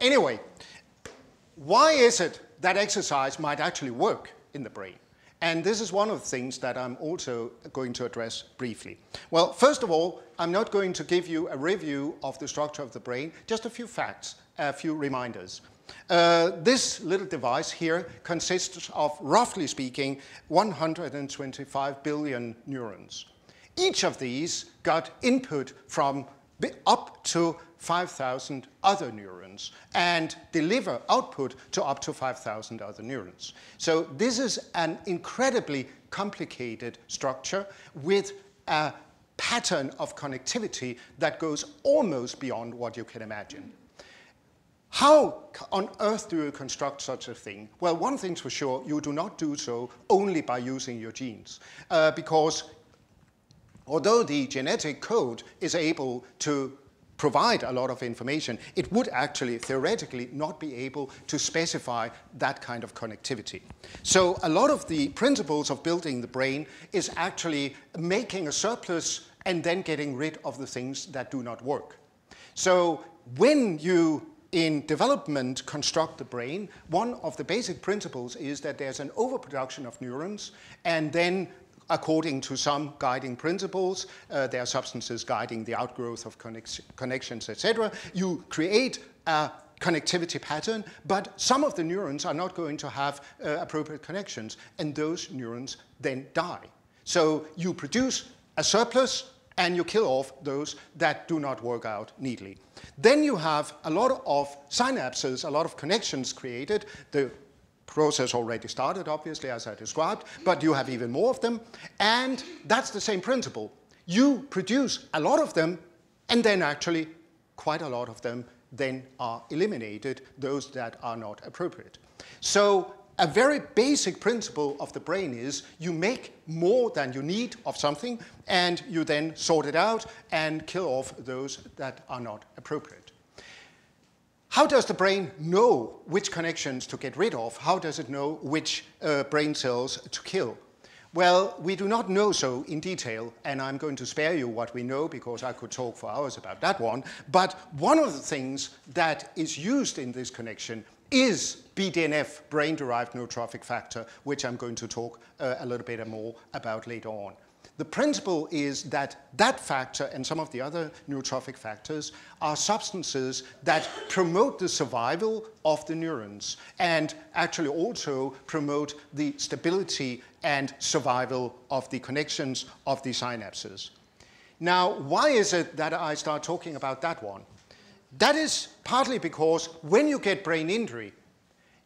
anyway, why is it that exercise might actually work in the brain? And this is one of the things that I'm also going to address briefly. Well, first of all, I'm not going to give you a review of the structure of the brain, just a few facts, a few reminders. Uh, this little device here consists of, roughly speaking, 125 billion neurons. Each of these got input from up to 5,000 other neurons and deliver output to up to 5,000 other neurons. So this is an incredibly complicated structure with a pattern of connectivity that goes almost beyond what you can imagine. How on earth do you construct such a thing? Well, one thing's for sure, you do not do so only by using your genes, uh, because although the genetic code is able to provide a lot of information, it would actually theoretically not be able to specify that kind of connectivity. So a lot of the principles of building the brain is actually making a surplus and then getting rid of the things that do not work. So when you in development construct the brain, one of the basic principles is that there's an overproduction of neurons, and then according to some guiding principles, uh, there are substances guiding the outgrowth of connex connections, etc. You create a connectivity pattern, but some of the neurons are not going to have uh, appropriate connections, and those neurons then die. So you produce a surplus and you kill off those that do not work out neatly. Then you have a lot of synapses, a lot of connections created. The process already started, obviously, as I described, but you have even more of them. And that's the same principle. You produce a lot of them, and then actually quite a lot of them then are eliminated, those that are not appropriate. So a very basic principle of the brain is you make more than you need of something and you then sort it out and kill off those that are not appropriate. How does the brain know which connections to get rid of? How does it know which uh, brain cells to kill? Well, we do not know so in detail, and I'm going to spare you what we know because I could talk for hours about that one. But one of the things that is used in this connection is BDNF, brain-derived neurotrophic factor, which I'm going to talk uh, a little bit more about later on. The principle is that that factor and some of the other neurotrophic factors are substances that promote the survival of the neurons and actually also promote the stability and survival of the connections of the synapses. Now, why is it that I start talking about that one? That is partly because when you get brain injury,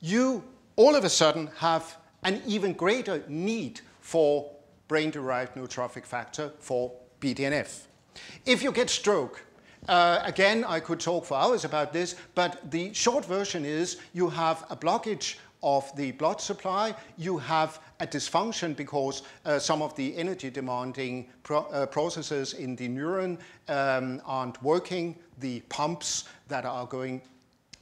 you all of a sudden have an even greater need for brain-derived neurotrophic factor for BDNF. If you get stroke, uh, again, I could talk for hours about this, but the short version is you have a blockage of the blood supply, you have a dysfunction because uh, some of the energy demanding pro uh, processes in the neuron um, aren't working, the pumps that are going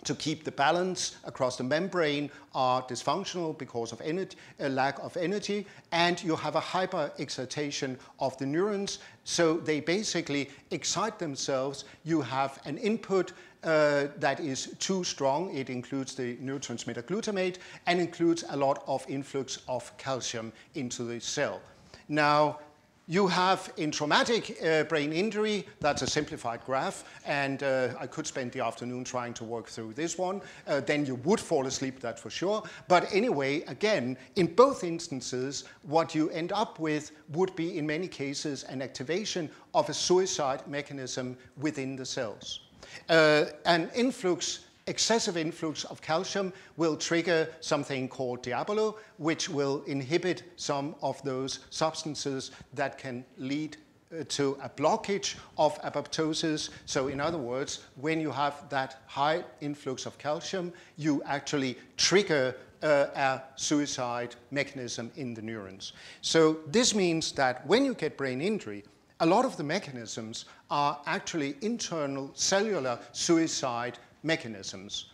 to keep the balance across the membrane are dysfunctional because of a lack of energy, and you have a hyperexcitation of the neurons, so they basically excite themselves. You have an input uh, that is too strong. It includes the neurotransmitter glutamate and includes a lot of influx of calcium into the cell. Now, you have in traumatic uh, brain injury, that's a simplified graph, and uh, I could spend the afternoon trying to work through this one. Uh, then you would fall asleep, that for sure. But anyway, again, in both instances, what you end up with would be, in many cases, an activation of a suicide mechanism within the cells. Uh, an influx excessive influx of calcium will trigger something called DIABLO, which will inhibit some of those substances that can lead uh, to a blockage of apoptosis. So in other words, when you have that high influx of calcium, you actually trigger uh, a suicide mechanism in the neurons. So this means that when you get brain injury, a lot of the mechanisms are actually internal cellular suicide mechanisms.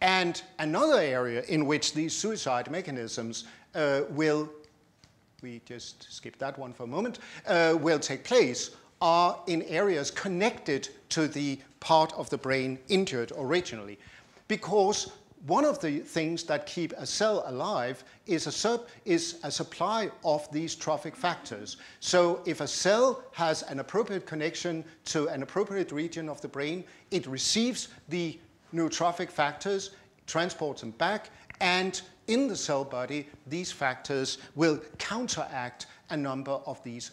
And another area in which these suicide mechanisms uh, will, we just skip that one for a moment, uh, will take place are in areas connected to the part of the brain injured originally. because one of the things that keep a cell alive is a, is a, supply of these trophic factors. So if a cell has an appropriate connection to an appropriate region of the brain, it receives the neurotrophic factors, transports them back, and in the cell body, these factors will counteract a number of these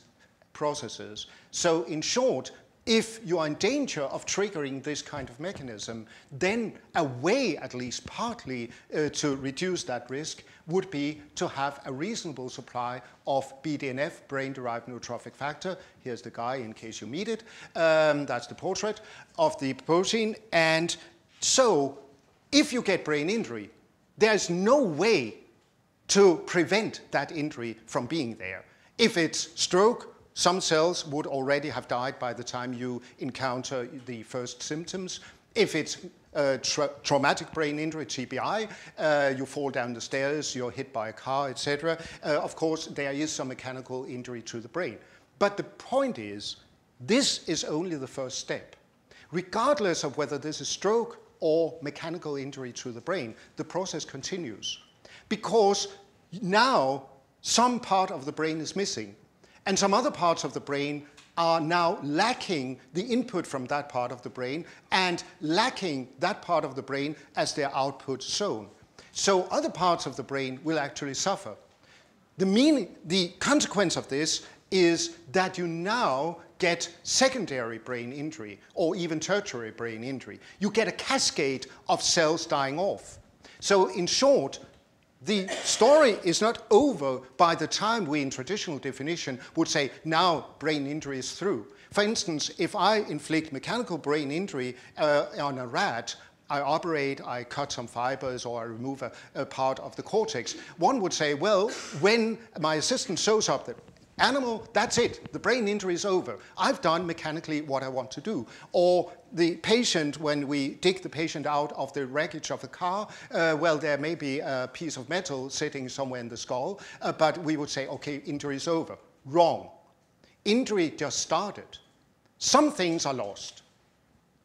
processes. So in short, if you are in danger of triggering this kind of mechanism, then a way, at least partly, uh, to reduce that risk would be to have a reasonable supply of BDNF, brain-derived neurotrophic factor. Here's the guy in case you meet it. Um, that's the portrait of the protein. And so if you get brain injury, there's no way to prevent that injury from being there. If it's stroke, some cells would already have died by the time you encounter the first symptoms. If it's a tra traumatic brain injury, TBI, uh, you fall down the stairs, you're hit by a car, etc. Uh, of course, there is some mechanical injury to the brain. But the point is, this is only the first step. Regardless of whether this is stroke or mechanical injury to the brain, the process continues. Because now some part of the brain is missing. And some other parts of the brain are now lacking the input from that part of the brain and lacking that part of the brain as their output zone. So other parts of the brain will actually suffer. The, meaning, the consequence of this is that you now get secondary brain injury or even tertiary brain injury. You get a cascade of cells dying off. So in short, the story is not over by the time we, in traditional definition, would say, now brain injury is through. For instance, if I inflict mechanical brain injury uh, on a rat, I operate, I cut some fibers, or I remove a, a, part of the cortex. One would say, well, when my assistant shows up the Animal, that's it. The brain injury is over. I've done mechanically what I want to do. Or the patient, when we dig the patient out of the wreckage of the car, uh, well, there may be a piece of metal sitting somewhere in the skull, uh, but we would say, okay, injury is over. Wrong. Injury just started. Some things are lost.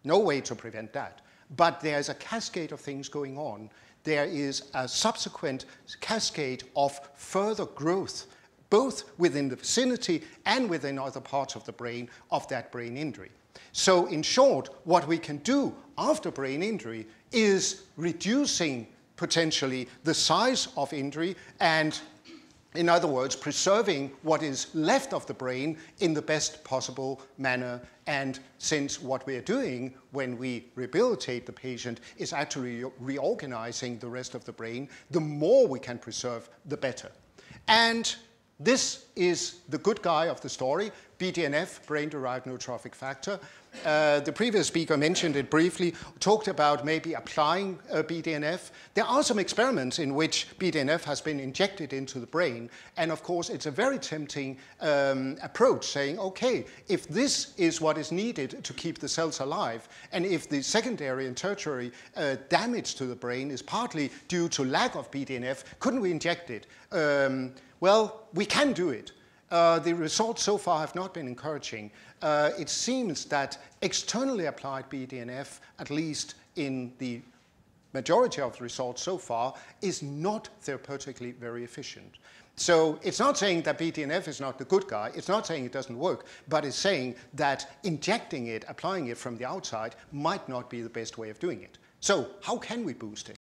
No way to prevent that. But there's a cascade of things going on. There is a subsequent cascade of further growth both within the vicinity and within other parts of the brain of that brain injury. So in short, what we can do after brain injury is reducing potentially the size of injury and in other words, preserving what is left of the brain in the best possible manner. And since what we are doing when we rehabilitate the patient is actually reorganizing the rest of the brain, the more we can preserve, the better. And this is the good guy of the story, BDNF, brain-derived neurotrophic factor. Uh, the previous speaker mentioned it briefly, talked about maybe applying uh, BDNF. There are some experiments in which BDNF has been injected into the brain, and of course it's a very tempting um, approach, saying, okay, if this is what is needed to keep the cells alive, and if the secondary and tertiary uh, damage to the brain is partly due to lack of BDNF, couldn't we inject it? Um, well, we can do it. Uh, the results so far have not been encouraging. Uh, it seems that externally applied BDNF, at least in the majority of the results so far, is not therapeutically very efficient. So it's not saying that BDNF is not the good guy, it's not saying it doesn't work, but it's saying that injecting it, applying it from the outside, might not be the best way of doing it. So how can we boost it?